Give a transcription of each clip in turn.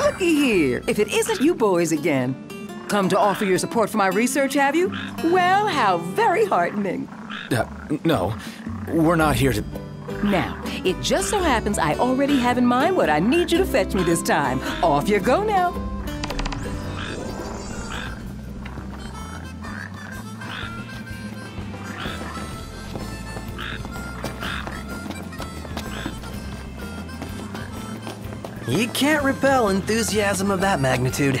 Looky here. If it isn't you boys again. Come to offer your support for my research, have you? Well, how very heartening. Uh, no, we're not here to. Now, it just so happens I already have in mind what I need you to fetch me this time. Off you go now. You can't repel enthusiasm of that magnitude.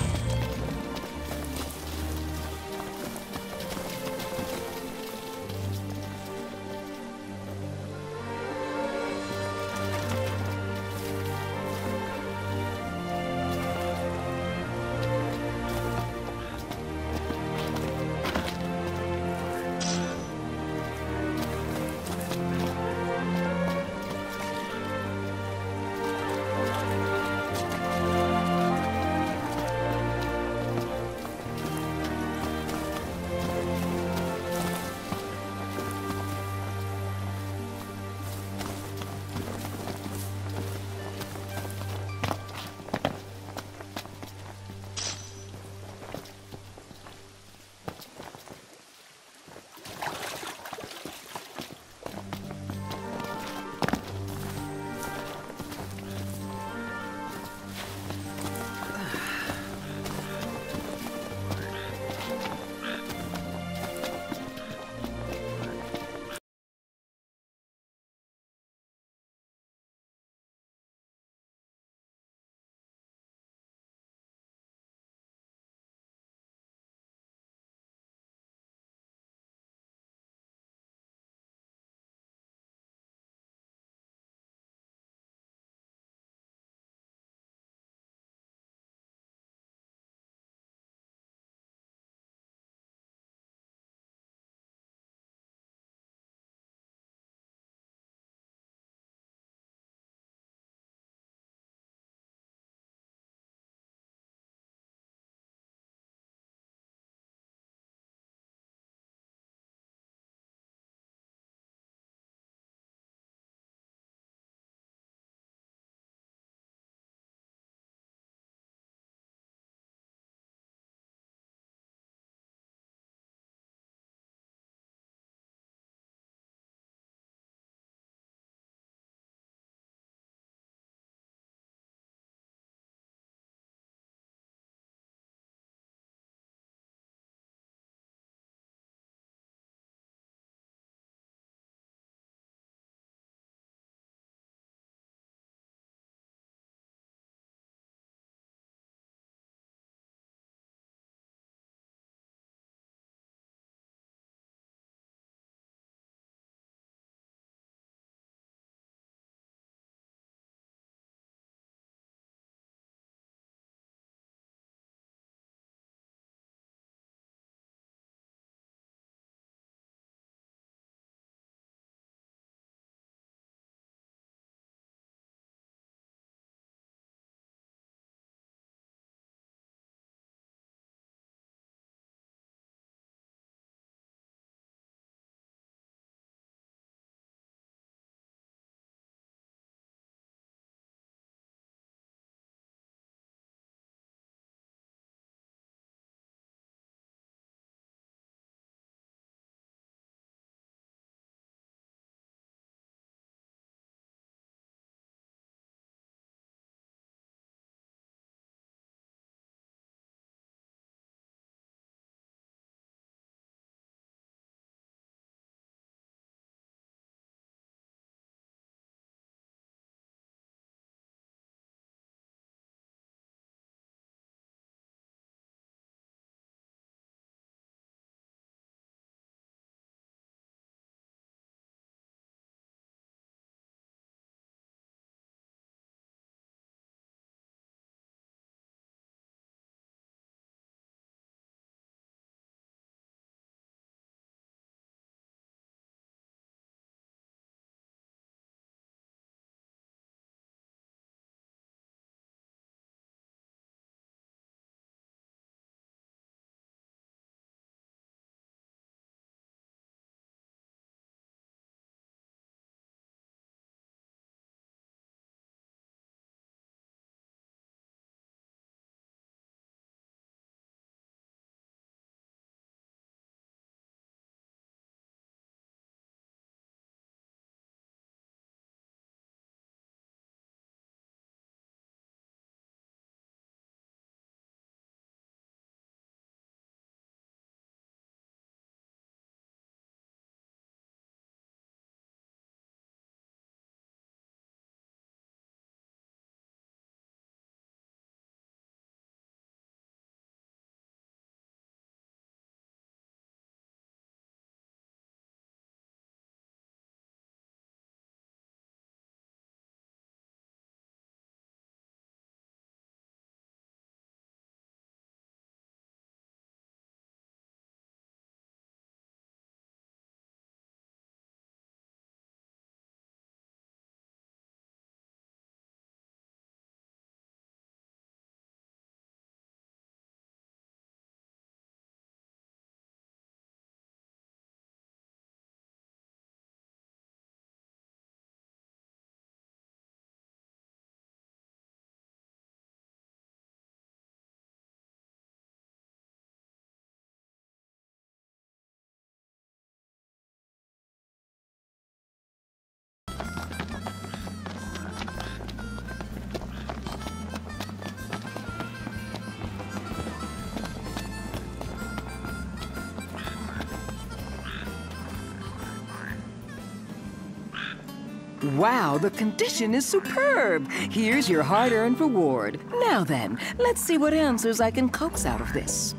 Wow, the condition is superb. Here's your hard-earned reward. Now then, let's see what answers I can coax out of this.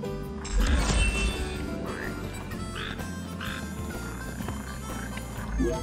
Yeah.